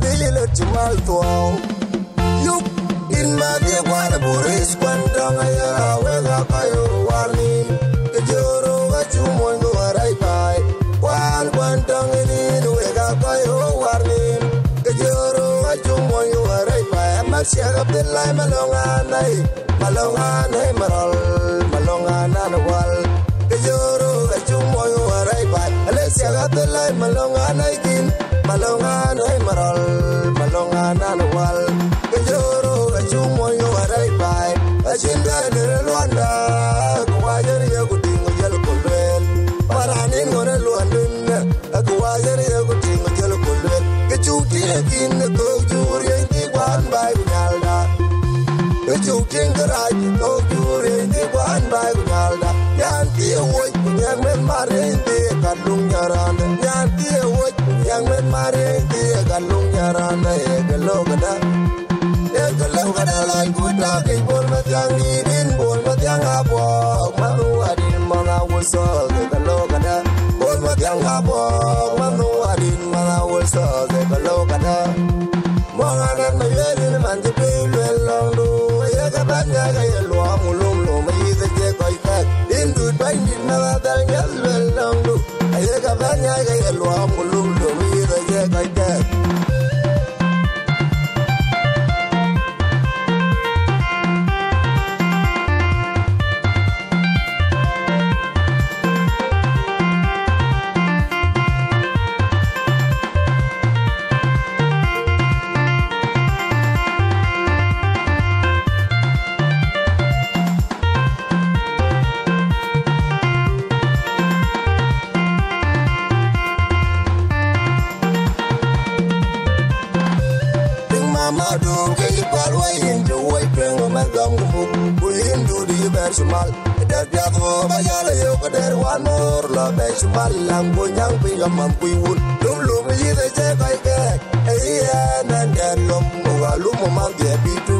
bililo timal tuaw yuk in ma die kwan boris kwan danga ya wega kayo warni kejoro ga chumon go arai pai kwan kwan danga ni wega kayo warni kejoro ga chumon go arai pai ma siag abdullah malonga nai malonga nai maral malonga nan wal kejoro ga chumon go arai pai ale siag abdullah kechuti ngaraj ko juri ti kwan bai kunyalda yan ti woi kunyang men mare ti kalung yaranda yan ti woi kunyang men mare ti kalung yaranda e gelo gada Kalau kada lai kuda ke bol matiang ni din bol matiang apo manu adin wuso kalau kada bol matiang apo manu adin mana wuso kalau du ya kabanya ga yelo amulum lo de je koi ka ke ipal wa indu wa pengo magam gumu ku indu di ber sumal dar ba yo ka der wan mor la be pi ga mam ku wul lum lum yi de je kai ke e ya nan der lum mu ga lum mu mam ye bi tu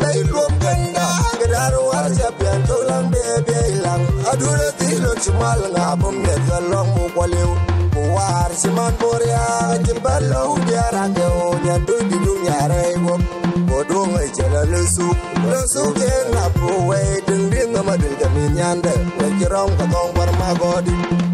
dai lum ganda ke war to lang be be lang adura ti lo sumal nga bum ye long mu ko lew war siman boria jimbalo diara ke o nya du di du nya re wo ngai jela le su le su ke na po we ding ding ma ding ga min nyande. We jirom ka tong bar ma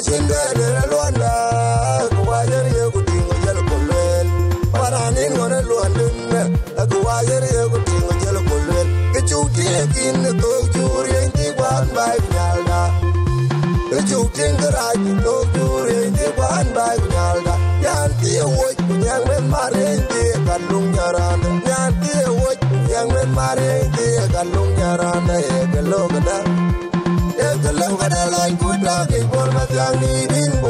pai achinga de lwanda kuwajer ye kutingo jel kulwel paranin ngone lwandin kuwajer ye kutingo jel kulwel kechuti kin to juri ti kwan bai nyalda. Kechuti ngaraj to juri ti kwan bai nyalda. Yan ti woi kunyang men mare ti kalung yaranda yan ti woi kunyang men mare ti kalung e kuda ke bol matiang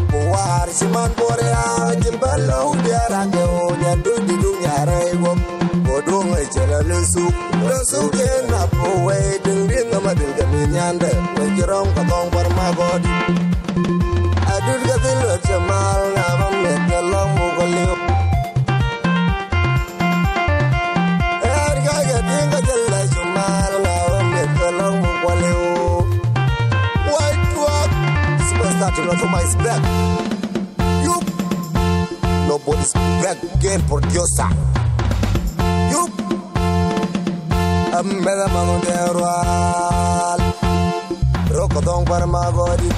war siman bore a jimbalo biara ke o nya du di du nya re go du ngai chela le su le su ke na po we ding ding na ma ding ke mi nyande we jirong ka tong bar ma go to not my spec you nobody's back again por diosa you Amela mano de rual Rocodón para magori